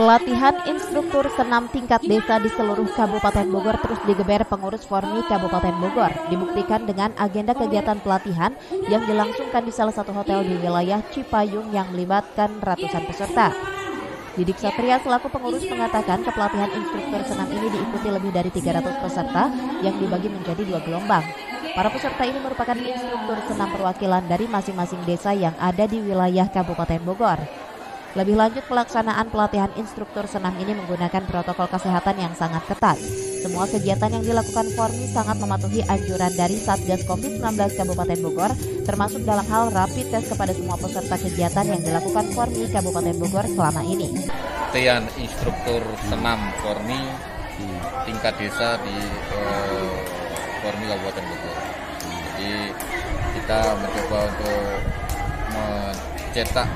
Pelatihan instruktur senam tingkat desa di seluruh Kabupaten Bogor terus digeber pengurus Formi Kabupaten Bogor. Dibuktikan dengan agenda kegiatan pelatihan yang dilangsungkan di salah satu hotel di wilayah Cipayung yang melibatkan ratusan peserta. Didik Satria selaku pengurus mengatakan kepelatihan instruktur senam ini diikuti lebih dari 300 peserta yang dibagi menjadi dua gelombang. Para peserta ini merupakan instruktur senam perwakilan dari masing-masing desa yang ada di wilayah Kabupaten Bogor. Lebih lanjut, pelaksanaan pelatihan instruktur senam ini menggunakan protokol kesehatan yang sangat ketat. Semua kegiatan yang dilakukan Formi sangat mematuhi anjuran dari Satgas COVID-19 Kabupaten Bogor, termasuk dalam hal rapid test kepada semua peserta kegiatan yang dilakukan Formi Kabupaten Bogor selama ini. Pelatihan instruktur senam Formi tingkat desa di eh, Formi Kabupaten Bogor. Jadi kita mencoba untuk mencetak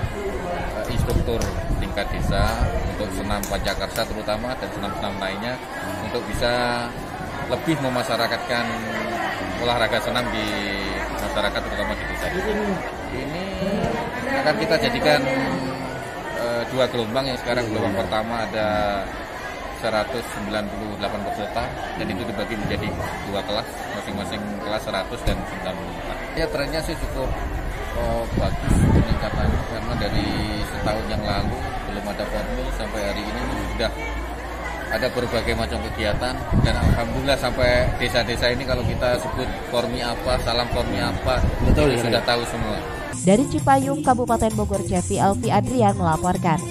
instruktur tingkat desa untuk senam pancakarsa terutama dan senam-senam lainnya untuk bisa lebih memasyarakatkan olahraga senam di masyarakat terutama di desa. Ini akan kita jadikan uh, dua gelombang yang sekarang gelombang pertama ada 198 peserta dan itu dibagi menjadi dua kelas masing-masing kelas 100 dan 94. Ya trennya sih cukup oh, bagus peningkatannya karena dari setahun yang lalu belum ada formil sampai hari ini sudah ada berbagai macam kegiatan dan alhamdulillah sampai desa-desa ini kalau kita sebut formi apa, salam formi apa, Betul, ya, sudah ya. tahu semua. Dari Cipayung, Kabupaten Bogor, Cevi Alfi Adrian melaporkan.